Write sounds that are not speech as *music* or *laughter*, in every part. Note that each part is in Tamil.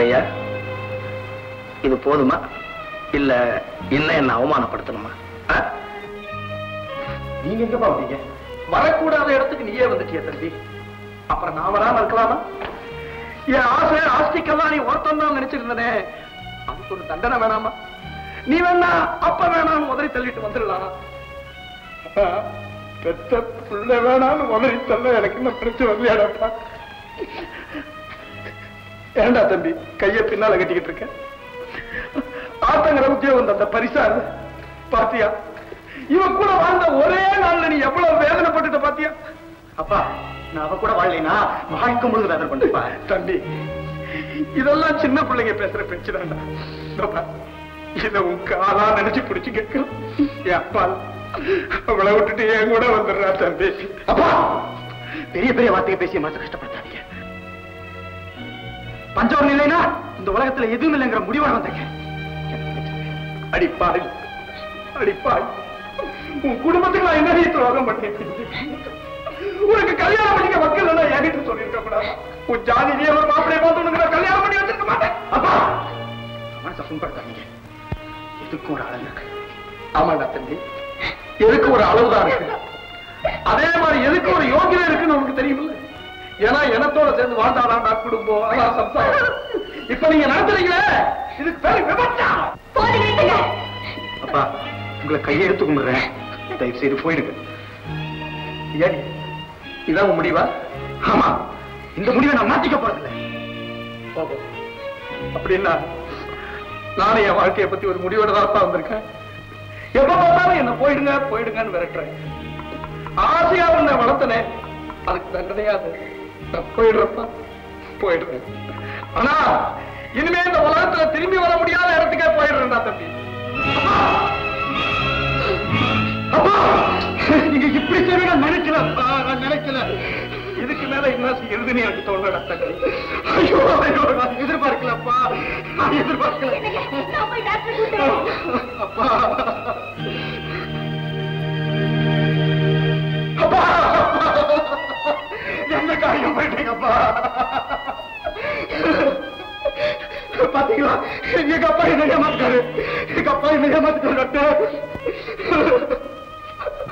ஏயா இது போதுமா? இல்ல இன்னும் என்ன அவமானப்படுத்தணுமா? நீங்க எங்க பாப்பீங்க வரக்கூடாத இடத்துக்கு நீயே வந்துட்டிய தம்பி. அப்புறம் நான் வராம இருக்கலாமா? என் ஆசை ஆஸ்திக்கெல்லாம் நீ ஒருத்தம் தான் நினைச்சிருந்தனே. அதுக்கு ஒரு தண்டனை வேணாமா? நீ வேணா அப்ப வேணாம் உதறி தள்ளிட்டு வந்துடலாம்? அப்பா, பெத்த பிள்ளை வேணாம்னு உதறி தள்ள எனக்கு இன்னும் பிரச்சனை இல்லையாடப்பா? ஏண்டா தம்பி கைய பின்னால கட்டிக்கிட்டு இருக்க? ஆத்தங்கிற உத்தியோகம் தந்த பரிசா பாத்தியா? இவன் கூட வாழ்ந்த ஒரே நாள்ல நீ எவ்வளவு வேதனைப்பட்டுட்ட பாத்தியா? அப்பா நான் அவ கூட வாழலைனா வாழ்க்கை பொழுது வேதனை பண்ணிப்பா. தம்பி இதெல்லாம் சின்ன பிள்ளைங்க பேசுற பேச்சு தான்டா. இத உன் காலா நினைச்சு பிடிச்சு கேட்கும் என் அப்பா அவளை விட்டுட்டு என் கூட வந்துடுறா தம்பி. அப்பா பெரிய பெரிய வார்த்தையை பேசி மனசு கஷ்டப்படுத்தாதீங்க பஞ்சவரம் இல்லைனா இந்த உலகத்துல எதுவும் இல்லைங்கிற முடிவோட வந்தேங்க. அடிப்பாய் அடிப்பாய் உன் குடும்பத்துக்கு நான் என்ன துரோகம் பண்ணேன். உனக்கு கல்யாணம் பண்ணிக்க மக்கள் எல்லாம் என்கிட்ட சொல்லியிருக்க கூடாது உன் ஜாதியிலேயே ஒரு மாப்பிளைய பார்த்து உனக்கு நான் கல்யாணம் பண்ணி வச்சிருக்க மாட்டேன். அப்பா! மனசை புண்படுத்தாதீங்க. எதுக்கு ஒரு அளவு இருக்கு. ஆமாண்டா தம்பி. எதுக்கு ஒரு அளவுதான் இருக்கு. அதே மாதிரி எதுக்கு ஒரு யோகியம் இருக்குன்னு உனக்கு தெரியுமில்ல? ஏன்னா எனத்தோட சேர்ந்து வாழ்ந்தாடாண்டா குடும்பம். அதான் சம்சாரம். இப்ப நீங்க நடத்துறீங்களே? இதுக்கு பேரு விபச்சாரம் அப்பா உங்களை கையை எடுத்து கும்பிடுறேன். தயவு செய்து போயிடுங்க. ஏடி இதான் உன் முடிவா? ஆமா. இந்த முடிவை நான் மாத்திக்க போறதில்ல. அப்படின்னா நானும் என் வாழ்க்கையை பத்தி ஒரு முடிவோட தான் வந்திருக்கேன். எப்ப பார்த்தாலும் என்ன போயிடுங்க போயிடுங்கன்னு விரட்டுறேன். ஆசையா உன்னை வளர்த்தனே அதுக்கு தண்டனையா அது? நான் போயிடுறப்பா போயிடுறேன். ஆனா இனிமே இந்த உலகத்துல திரும்பி வர முடியாத இடத்துக்கே போயிடுறேன்டா தம்பி. அப்பா! நீங்க இப்படி செய்ய நான் நினைக்கல நான் நினைக்கல. இதுக்கு மேல என்ன செய்யறதுன்னு எனக்கு தோணல ஐயோ ஐயோ பண்ணிட்டீங்கப்பா பாத்தீங்களா? எங்க அப்பா என்ன ஏமாத்தாரு எங்க அப்பா என்ன ஏமாத்தாரு டாக்டர்.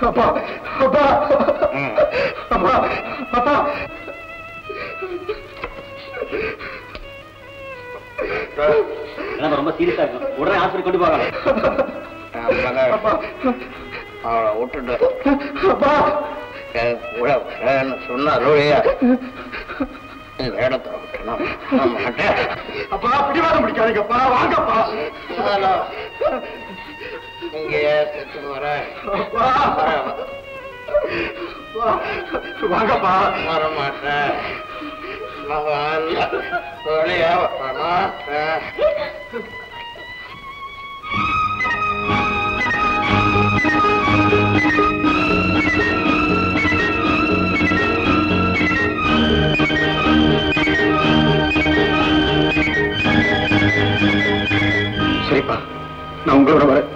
அப்பா அப்பா. அப்பா அப்பா. ரொம்ப சீரியஸா இருக்கும். உடனே ஆஸ்பத்திரி கொண்டு போகலாம் அப்பா. அவளை விட்டுட்டு. அப்பா. எனக்கு கூட வரேன்னு சொன்னாரோ இல்லையா இந்த இடத்த விட்டு நான் நான் மாட்டேன் அப்பா பிடிவாதம் பிடிக்காதீங்கப்பா வாங்கப்பா. இங்கேயே செத்து அப்பா. வாங்கப்பா. வர மாட்டேன் மகன் வெளியே வர நான் உங்களோட வரேன்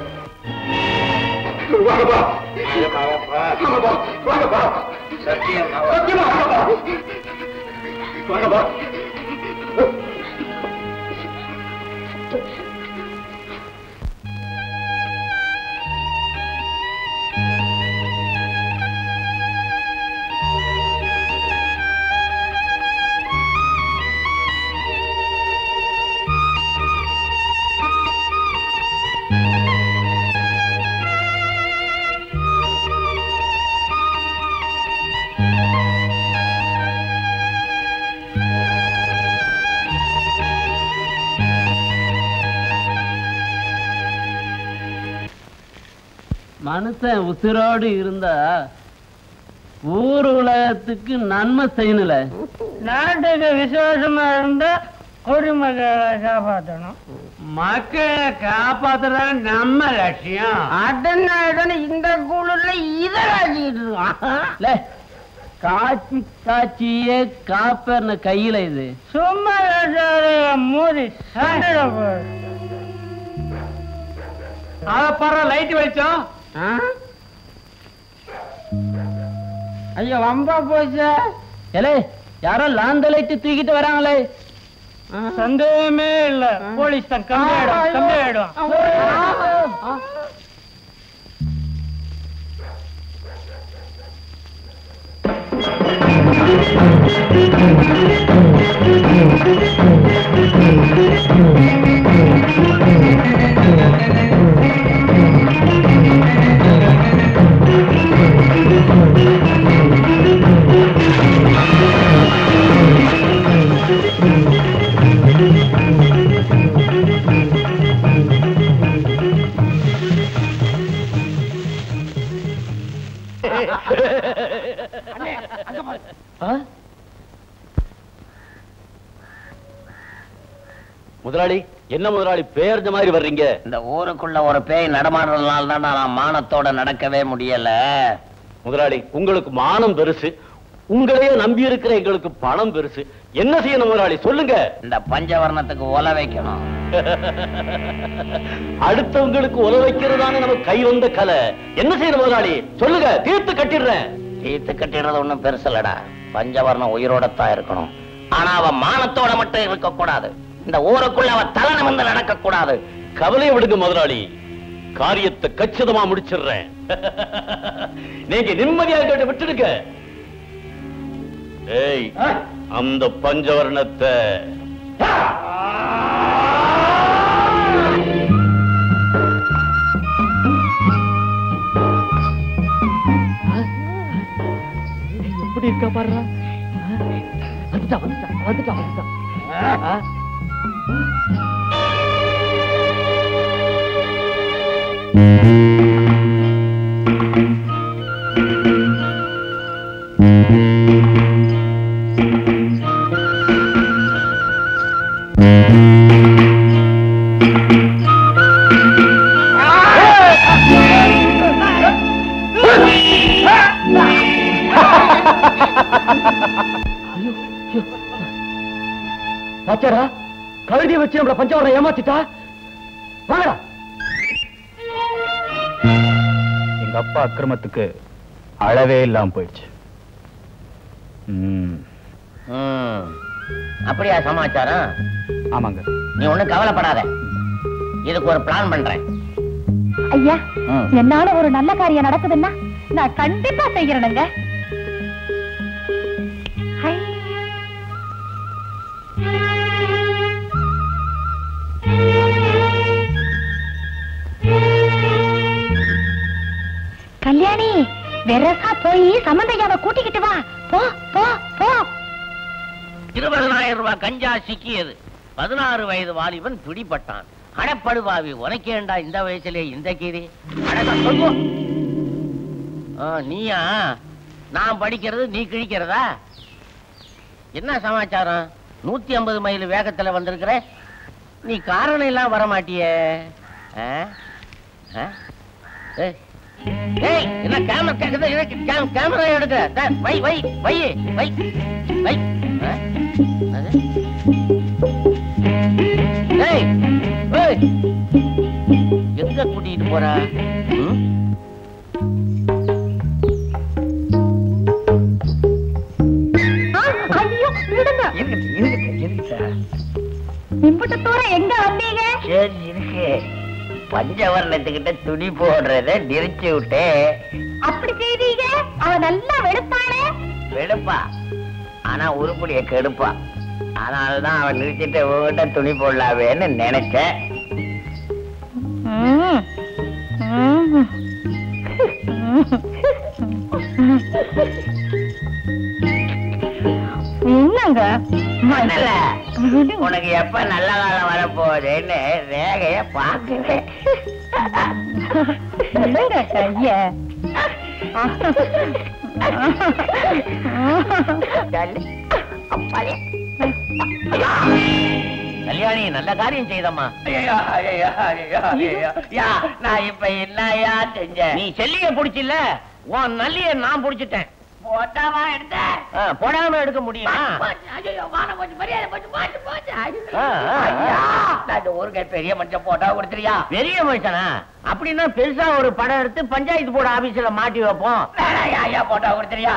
மனுஷன் உசிரோடு இருந்தா ஊர் உலகத்துக்கு நன்மை செய்யணுல நாட்டுக்கு விசுவாசமா இருந்தா குடிமக்களை காப்பாற்றணும் மக்களை காப்பாத்துறது நம்ம லட்சியம். அதனால இந்த குழுல இதை லே, காட்சி காட்சியே காப்பர்ன கையில இது. சும்மா மோதி சண்டையிட போகுது அத பர லைட் வெளிச்சம். ஆ? ஐயோ வம்பா போச்சு. ஏலே யாரோ லாந்த லைட் தூக்கிட்டு வராங்களே. சந்தேகமே இல்ல. போலீஸ் தான் கம்மி ஆயிடும் கம்மி ஆயிடும் முதலாளி என்ன முதலாளி பேர்ந்த மாதிரி வர்றீங்க? இந்த ஊருக்குள்ள ஒரு பேய் நடமாடுறதுனால தான் நான் மானத்தோட நடக்கவே முடியல. முதலாளி உங்களுக்கு மானம் பெருசு உங்களையே நம்பி இருக்கிற எங்களுக்கு பணம் பெருசு. என்ன செய்யணும் முதலாளி சொல்லுங்க. இந்த பஞ்சவர்ணத்துக்கு ஒல வைக்கணும். *laughs* அடுத்தவங்களுக்கு உல வைக்கிறதான நம்ம கை வந்த கலை. என்ன செய்யணும் முதலாளி சொல்லுங்க தீர்த்து கட்டிடுறேன். தீர்த்து கட்டிடுறது ஒண்ணும் பெருசல்லடா பஞ்சவர்ணம் உயிரோடத்தான் இருக்கணும். ஆனா அவன் மானத்தோட மட்டும் இருக்க கூடாது இந்த ஊருக்குள்ள அவன் தலை நிமிர்ந்து நடக்க கூடாது கவலையை விடுங்க முதலாளி. காரியத்தை கச்சிதமா முடிச்சிடுறேன். *laughs* நீங்க நிம்மதியாக கேட்டு விட்டுடுங்க. ஏய் அந்த பஞ்சவர்ணத்தை. எப்படி இருக்கா பாரு வந்துட்டா வந்துட்டா வந்துட்டா Thank you. கழுதி வச்சு நம்மள பஞ்சவரம் ஏமாத்திட்டா? வாங்கடா. எங்க அப்பா அக்கிரமத்துக்கு அளவே இல்லாம போயிடுச்சு. அப்படியா சமாச்சாரம்? ஆமாங்க. நீ ஒண்ணும் கவலைப்படாத. இதுக்கு ஒரு பிளான் பண்றேன். ஐயா. என்னால ஒரு நல்ல காரியம் நடக்குதுன்னா நான் கண்டிப்பா செய்யறேனுங்க வெரசா போய் சம்பந்தையாவை கூட்டிக்கிட்டு வா. போ போ போ. இருபதனாயிரம் ரூபாய் கஞ்சா சிக்கியது. பதினாறு வயது வாலிபன் பிடிபட்டான். அடப்படுவாவி உனக்கேண்டா இந்த வயசுல இந்த கீரி நீயா? நான் படிக்கிறது நீ கிழிக்கிறதா? என்ன சமாச்சாரம்? நூத்தி ஐம்பது மைல் வேகத்துல வந்திருக்கிற? நீ காரணம் எல்லாம் வர மாட்டியே ஏய். ஏய், என்ன கேமரா கேக்குது எனக்கு கே- கேமரா எடுக்க த- வை வை வை வை வை ஆ? அது? ஏய், ஏய். எங்க கூட்டிட்டு போற ம்? ஆ, ஐயோ விடுங்க இம்புட்டு தூரம் எங்க வந்தீங்க சரி இருக்கு பஞ்சவர்ணத்துக்கிட்ட துணி போடுறத நெரிச்சு விட்டே. அப்படி செய்தீங்க? அவ நல்லா வெளுப்பாளே வெளுப்பா. ஆனா உருப்படிய கெடுப்பா. அதனாலதான் அவன் நிறுத்திட்டு உங்ககிட்ட துணி போடலாவேன்னு நினைச்சேன். என்னங்க? உனக்கு எப்ப நல்ல காலம் வரப்போகுதுன்னு ரேகைய பாக்குறேன் கல்யாணி நல்ல காரியம் செய்தம்மா. நான் இப்ப என்னயா செஞ்சேன்? நீ செல்லிய புடிச்சில்ல? உன் நல்லிய நான் புடிச்சிட்டேன். போட்டாவா எடுத்த? போடாம எடுக்க முடியுமா. ஊருக்கு பெரிய மனுஷன் போட்டா கொடுத்துறியா பெரிய மனுஷனா? அப்படின்னா பெருசா ஒரு படம் எடுத்து பஞ்சாயத்து போர்டு ஆபீஸ்ல மாட்டி வைப்போம். போட்டா கொடுத்துறியா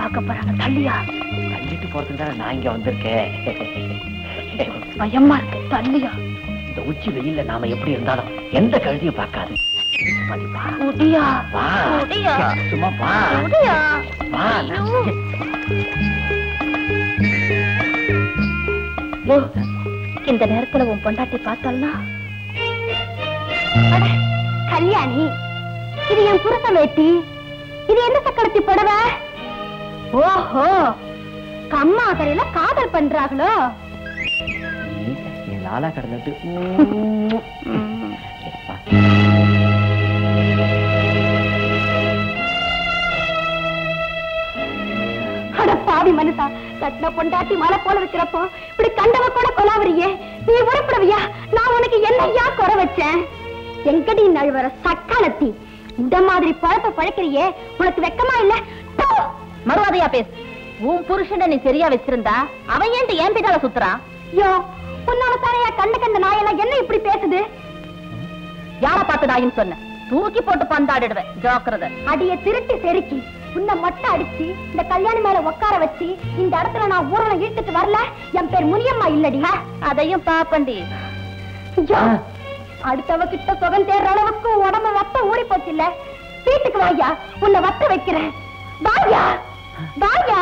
அப்படியா தள்ளிட்டு போறதுக்கு தானே நான் இங்க வந்திருக்கேன். பயமா இருக்கு. தள்ளியா? இந்த உச்சி வெயில்ல நாம எப்படி இருந்தாலும் எந்த கழுதியும் பார்க்காது. சும்மா வா. வா. இந்த நேரத்துல உன் பொண்டாட்டி பார்த்தால்னா கல்யாணி இது என் புருஷ வேட்டி இது என்ன சக்கரத்தி புடவை? ஓஹோ கம்மா கரையில காதல் பண்றாங்களோ? என் லாலா கடந்துட்டு பாவி மனுஷா கட்டின பொண்டாட்டி மலை போல இருக்கிறப்போ இப்படி கண்டவ கூட கொலாவறியே நீ உருப்படவியா? நான் உனக்கு என்னையா குறை வச்சேன்? எங்கடி நழுவற சக்காலத்தி? இந்த மாதிரி பழப்ப பழக்கிறியே உனக்கு வெக்கமா இல்ல? மறுவாதையா பேசு. உன் புருஷனை நீ சரியா வச்சிருந்தா அவன் ஏன்ட்டு என் பின்னால சுத்துறான்? யோ உன்னால தாரையா கண்ட கண்ட நாயெல்லாம் என்ன இப்படி பேசுது? யார பார்த்து நாயின்னு சொன்ன? தூக்கி போட்டு பந்தாடிடுவேன் ஜாக்கிரதை. அடிய திருட்டு செருக்கி உன்னை மட்டும் அடிச்சு இந்த கல்யாணி மேல உட்கார வச்சு இந்த இடத்துல நான் ஊர்வலம் இழுத்துட்டு வரல? என் பேர் முனியம்மா இல்லடி அதையும் பாப்பண்டி. அடுத்தவ கிட்ட சுகம் தேர்ற அளவுக்கு உடம்பு வத்த ஊறி போச்சு இல்ல? வீட்டுக்கு வாயா உன்னை வத்த வைக்கிறேன். வாயா வாயா